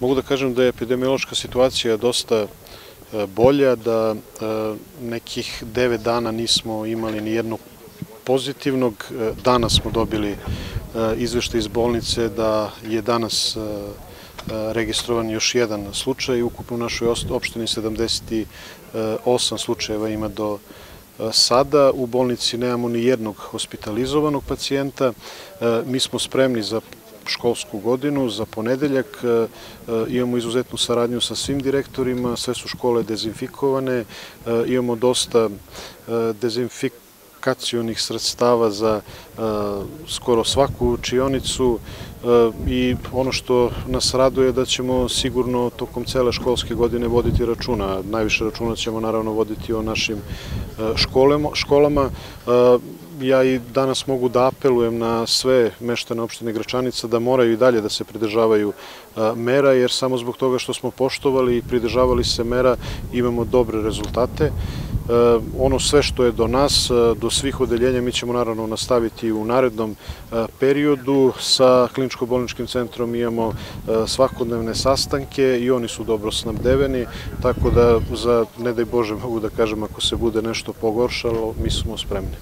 Mogu da kažem da je epidemiološka situacija dosta bolja, da nekih devet dana nismo imali ni jednog pozitivnog. Danas smo dobili izvešte iz bolnice da je danas registrovan još jedan slučaj. Ukupno u našoj opštini 78 slučajeva ima do sada. U bolnici nemamo ni jednog hospitalizovanog pacijenta. Mi smo spremni za školsku godinu, za ponedeljak. Imamo izuzetnu saradnju sa svim direktorima, sve su škole dezinfikovane, imamo dosta dezinfikacije aplikacijonih sredstava za e, skoro svaku učionicu e, i ono što nas raduje da ćemo sigurno tokom cele školske godine voditi računa. Najviše računa ćemo naravno voditi o našim e, školama. Ja i danas mogu da apelujem na sve meštane opštine Gračanica da moraju i dalje da se pridržavaju mera, jer samo zbog toga što smo poštovali i pridržavali se mera imamo dobre rezultate. Ono sve što je do nas, do svih odeljenja, mi ćemo naravno nastaviti u narednom periodu. Sa kliničko-bolničkim centrom imamo svakodnevne sastanke i oni su dobro snabdeveni, tako da za, ne daj Bože, mogu da kažem, ako se bude nešto pogoršalo, mi smo spremni.